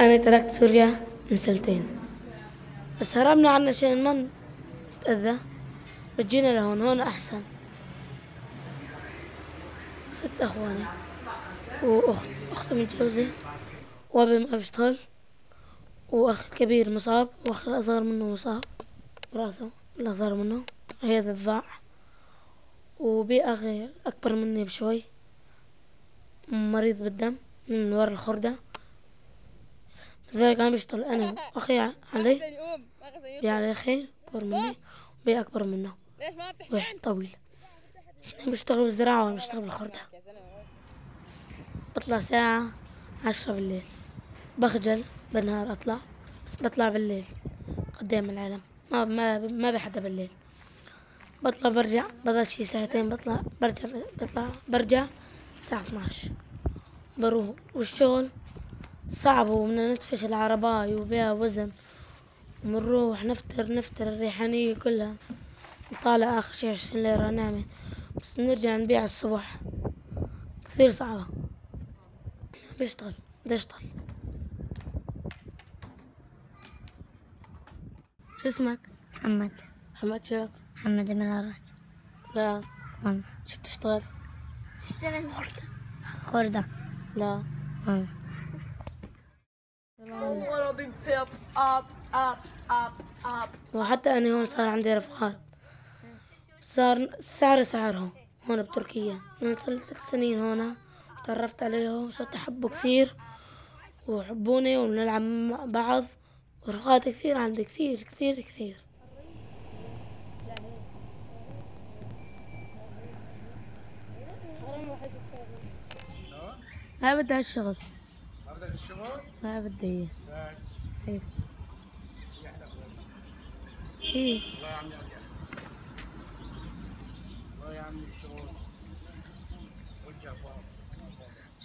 أنا تركت سوريا من سنتين. بس هربنا عنا عشان ما نتأذى. وجينا لهون هون أحسن. ست أخواني وأخت أختي متجوزة وأبي ما بيشتغل وأخ كبير مصاب وأخ الأصغر منه مصاب براسه الأصغر منه. هذا الضاع. وبي أخي أكبر مني بشوي. مريض بالدم من ورا الخردة. لذلك أنا بشتغل أنا وأخي علي. بي علي أخي أكبر مني. وبي أكبر منه. واحد طويل. اثنين بيشتغلوا بالزراعة وأنا بشتغل بالخردة بطلع ساعة عشرة بالليل. بخجل بالنهار أطلع بس بطلع بالليل قدام العالم. ما ما ما بحدا بالليل. بطلع برجع بضل شي ساعتين بطلع برجع بطلع برجع الساعة 12 بروح والشغل صعب وبدنا ندفش العرباي وبيها وزن. ومنروح نفتر نفتر الريحانية كلها. نطالع آخر شي عشرين ليرة نعمل. بس نرجع نبيع الصبح. كثير صعبة. بشتغل بدي أشتغل. شو اسمك؟ محمد. محمد شو؟ محمد منارات لا. أم. شو بتشتغل؟ خردة. لا. أم. Be pipped up, up, up, up. وحتى أنا هون صار عندي رفقات. صار السعر سعرهم هون بتركيا. من صار ثلاث سنين هون تعرفت عليهم وصرت أحبه كثير ويحبوني ونلعب مع بعض. ورفقات كثير عندي كثير كثير كثير. ما بدي هالشغل. ما بدي. ليش؟ إيه إيه. الله أرجع الله الشغل.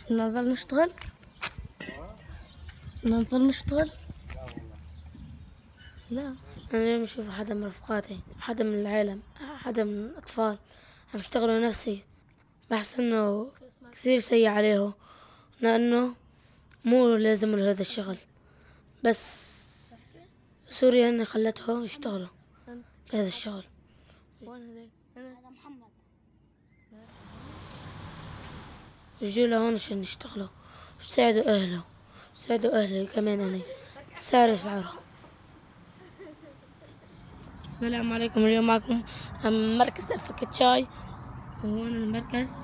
بدنا نضل نشتغل؟ نضل نشتغل؟ لا أنا اليوم أشوف حدا من رفقاتي حدا من العالم حدا من الأطفال. عم يشتغلوا نفسي. بحس إنه كثير سيء عليهم. لأنه مو لازم له هذا الشغل. بس سوريا إني خلتهم يشتغلوا بهذا الشغل. يجوا لهون عشان يشتغلوا. ويساعدوا أهله. يساعدوا أهلي كمان أنا. سعر سعرهم السلام عليكم اليوم معكم مركز أفكة شاي وهون المركز.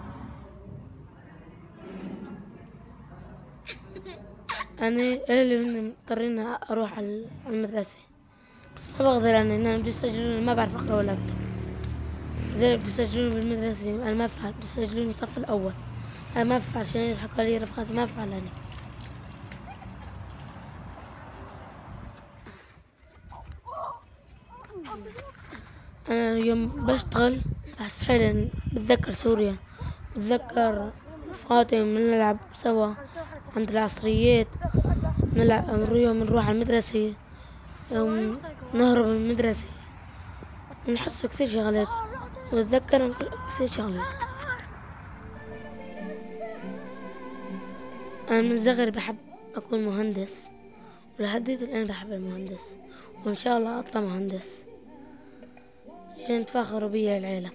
أنا أهلي من مضطرين أروح على المدرسة. بس ما بقدر أنا إن أنا بدي يسجلوني ما بعرف أقرأ ولا أكتب. لذلك بدي يسجلوني بالمدرسة. أنا ما بفعل بدي يسجلوني الصف الأول. أنا ما بفعل عشان يضحكوا علي رفقاتي ما بفعل أنا. أنا يوم بشتغل بحس حالي بتذكر سوريا بتذكر رفقاتي بنلعب سوا. عند العصريات. نلعب نروح على المدرسة. نهرب من المدرسة. نحس كثير شغلات. وبتذكر كثير شغلات. أنا من صغري بحب أكون مهندس. ولحديت الآن بحب المهندس. وإن شاء الله أطلع مهندس. عشان يتفاخروا بيا العالم